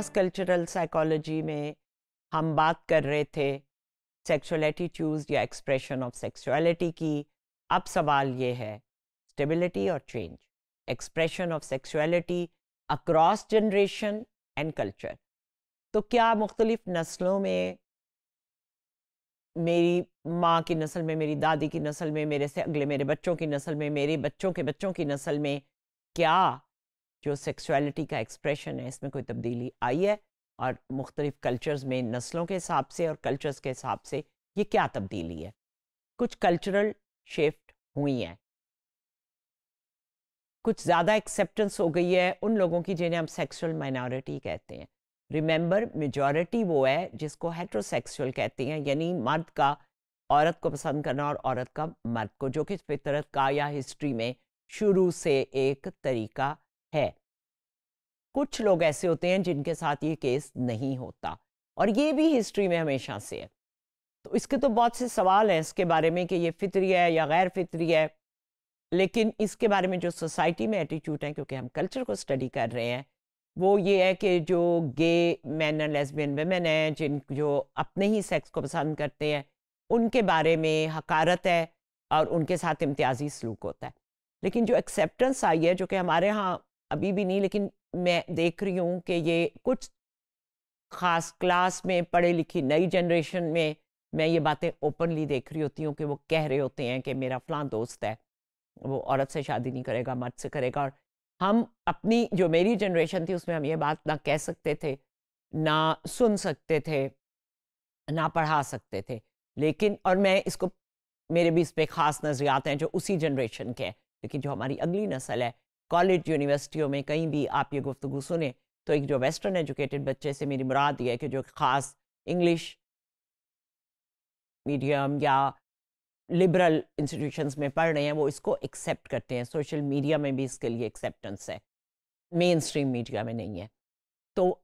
Cross cultural psychology में हम बात कर रहे थे सेक्सुअल एटीट्यूड्स या एक्सप्रेशन ऑफ़ सेक्सुअलिटी की। अब सवाल ये है स्टेबिलिटी और change expression of sexuality across generation and culture तो क्या मुख्तलिफ़ नस्लों में मेरी माँ की नस्ल में, मेरी दादी की नस्ल में, मेरे से अगले मेरे बच्चों की नस्ल में, मेरे बच्चों के बच्चों की नस्ल में क्या जो सेक्सुअलिटी का एक्सप्रेशन है, इसमें कोई तब्दीली आई है? और मुख्तलिफ़ कल्चर्स में नस्लों के हिसाब से और कल्चर्स के हिसाब से ये क्या तब्दीली है? कुछ कल्चरल शिफ्ट हुई हैं। कुछ ज़्यादा एक्सेप्टेंस हो गई है उन लोगों की जिन्हें हम सेक्सुअल माइनॉरिटी कहते हैं। रिमेंबर मेजॉरिटी वो है जिसको हेट्रोसेक्सुअल कहते हैं, यानी मर्द का, औरत को पसंद करना और औरत का मर्द को, जो कि फितरत का या हिस्ट्री में शुरू से एक तरीका है। कुछ लोग ऐसे होते हैं जिनके साथ ये केस नहीं होता और ये भी हिस्ट्री में हमेशा से है। तो इसके तो बहुत से सवाल हैं इसके बारे में कि ये फितरी है या गैर फितरी है, लेकिन इसके बारे में जो सोसाइटी में एटीट्यूड है, क्योंकि हम कल्चर को स्टडी कर रहे हैं, वो ये है कि जो gay man and lesbian women हैं, जिन जो अपने ही सेक्स को पसंद करते हैं, उनके बारे में हकारत है और उनके साथ इम्तियाजी सलूक होता है। लेकिन जो एक्सेप्टेंस आई है, जो कि हमारे यहाँ अभी भी नहीं, लेकिन मैं देख रही हूँ कि ये कुछ ख़ास क्लास में पढ़े लिखी नई जनरेशन में मैं ये बातें ओपनली देख रही होती हूँ कि वो कह रहे होते हैं कि मेरा फ़लाँ दोस्त है, वो औरत से शादी नहीं करेगा, मर्द से करेगा। और हम अपनी जो मेरी जनरेशन थी, उसमें हम ये बात ना कह सकते थे, ना सुन सकते थे, ना पढ़ा सकते थे। लेकिन, और मैं इसको, मेरे भी इस पर ख़ास नज़रियात हैं जो उसी जनरेशन के हैं, लेकिन जो हमारी अगली नस्ल है कॉलेज, यूनिवर्सिटियों में कहीं भी आप ये गुफ्तु सुने तो एक जो वेस्टर्न एजुकेटेड बच्चे से मेरी मुराद ये है कि जो ख़ास इंग्लिश मीडियम या लिबरल इंस्टीट्यूशंस में पढ़ रहे हैं, वो इसको एक्सेप्ट करते हैं। सोशल मीडिया में भी इसके लिए एक्सेप्टेंस है। मेन स्ट्रीम मीडिया में नहीं है। तो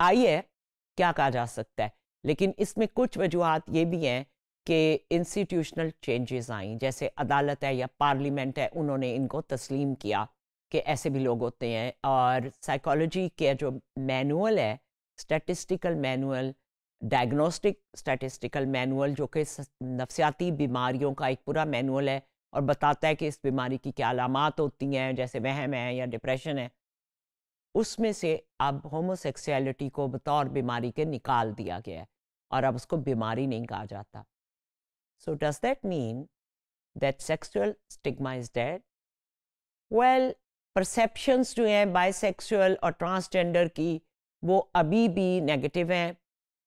आइए, क्या कहा जा सकता है? लेकिन इसमें कुछ वजूहत ये भी हैं कि इंस्टीट्यूशनल चेंजेस आई। जैसे अदालत है या पार्लियामेंट है, उन्होंने इनको तस्लीम किया कि ऐसे भी लोग होते हैं। और साइकोलॉजी के जो मैनुअल है statistical manual diagnostic statistical manual जो कि नफसियाती बीमारियों का एक पूरा मैनुअल है और बताता है कि इस बीमारी की क्या अलामत होती हैं, जैसे वहम है या डिप्रेशन है। उसमें से अब होमोसेक्सुअलिटी को बतौर बीमारी के निकाल दिया गया है और अब उसको बीमारी नहीं कहा जाता। So does that mean that sexual stigma is dead well perceptions जो हैं बाइसेक्सुअल और ट्रांसजेंडर की वो अभी भी नेगेटिव हैं।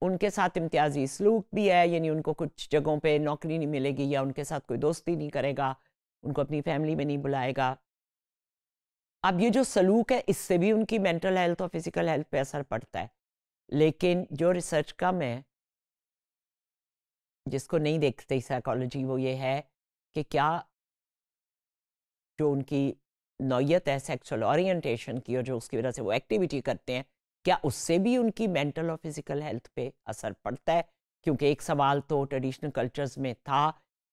उनके साथ इम्तियाजी सलूक भी है, यानी उनको कुछ जगहों पे नौकरी नहीं मिलेगी या उनके साथ कोई दोस्ती नहीं करेगा, उनको अपनी फैमिली में नहीं बुलाएगा। अब ये जो सलूक है, इससे भी उनकी मेंटल हेल्थ और फ़िज़िकल हेल्थ पे असर पड़ता है। लेकिन जो रिसर्च कम है जिसको नहीं देखते साइकोलॉजी वो ये है कि क्या जो उनकी नौयत है सेक्सुअल ओरिएंटेशन की और जो उसकी वजह से वो एक्टिविटी करते हैं, क्या उससे भी उनकी मेंटल और फ़िज़िकल हेल्थ पे असर पड़ता है? क्योंकि एक सवाल तो ट्रेडिशनल कल्चर्स में था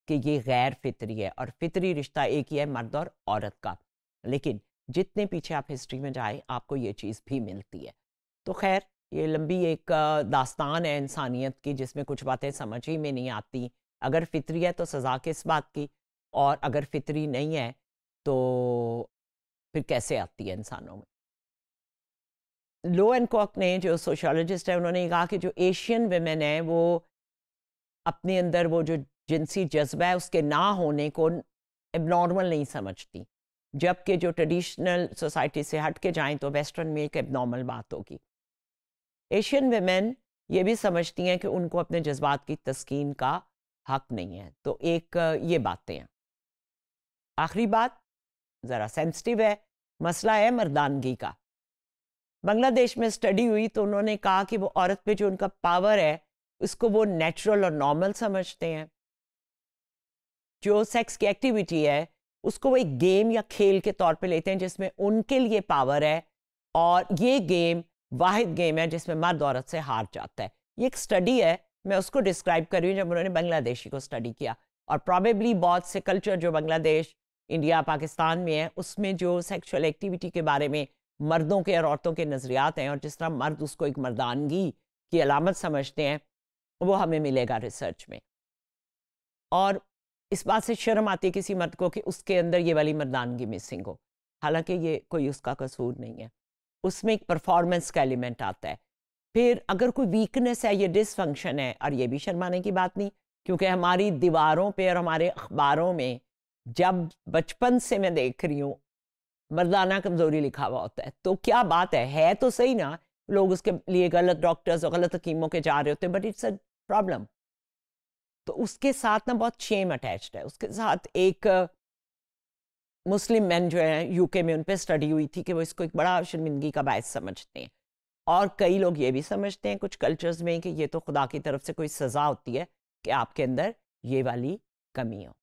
कि ये गैर फितरी है और फितरी रिश्ता एक ही है मर्द और औरत का। लेकिन जितने पीछे आप हिस्ट्री में जाए, आपको ये चीज़ भी मिलती है। तो खैर ये लंबी एक दास्तान है इंसानियत की, जिसमें कुछ बातें समझ ही में नहीं आती। अगर फितरी है तो सज़ा किस बात की? और अगर फितरी नहीं है तो फिर कैसे आती है इंसानों में? लो एंड कॉक ने जो सोशोलॉजिस्ट है, उन्होंने कहा कि जो एशियन वेमेन है, वो अपने अंदर वो जो जिनसी जज्बा है, उसके ना होने को एबनॉर्मल नहीं समझती। जबकि जो ट्रेडिशनल सोसाइटी से हट के जाएँ तो वेस्टर्न में एक एबनॉर्मल बात होगी। एशियन वेमेन ये भी समझती हैं कि उनको अपने जज्बात की तस्कीन का हक नहीं है। तो एक, ये बातें हैं। आखिरी बात, ज़रा सेंसिटिव है, मसला है मर्दानगी का। बांग्लादेश में स्टडी हुई तो उन्होंने कहा कि वो औरत पे जो उनका पावर है उसको वो नेचुरल और नॉर्मल समझते हैं। जो सेक्स की एक्टिविटी है, उसको वो एक गेम या खेल के तौर पे लेते हैं जिसमें उनके लिए पावर है और ये गेम वाहिद गेम है जिसमें मर्द औरत से हार जाता है। ये एक स्टडी है, मैं उसको डिस्क्राइब कर रही हूँ जब उन्होंने बांग्लादेशी को स्टडी किया। और प्रॉबेबली बहुत से कल्चर जो बांग्लादेश इंडिया पाकिस्तान में है, उसमें जो सेक्सुअल एक्टिविटी के बारे में मर्दों के और औरतों के नज़रियात हैं और जिस तरह मर्द उसको एक मर्दानगी की अलामत समझते हैं, वो हमें मिलेगा रिसर्च में। और इस बात से शर्म आती है किसी मर्द को कि उसके अंदर ये वाली मर्दानगी मिसिंग हो। हालाँकि ये कोई उसका कसूर नहीं है। उसमें एक परफॉर्मेंस का एलिमेंट आता है। फिर अगर कोई वीकनेस है, ये डिसफंक्शन है, और ये भी शर्माने की बात नहीं, क्योंकि हमारी दीवारों पे और हमारे अखबारों में जब बचपन से मैं देख रही हूँ, मर्दाना कमज़ोरी लिखा हुआ होता है। तो क्या बात है? है तो सही ना, लोग उसके लिए गलत डॉक्टर्स और गलत हकीमों के जा रहे होते हैं बट इट्स अ प्रॉब्लम तो उसके साथ ना बहुत शेम अटैच्ड है। उसके साथ एक मुस्लिम मैन जो है यूके में उन पर स्टडी हुई थी कि वो इसको एक बड़ा शर्मिंदगी का बायस समझते हैं। और कई लोग ये भी समझते हैं कुछ कल्चर्स में कि ये तो खुदा की तरफ़ से कोई सज़ा होती है कि आपके अंदर ये वाली कमी हो।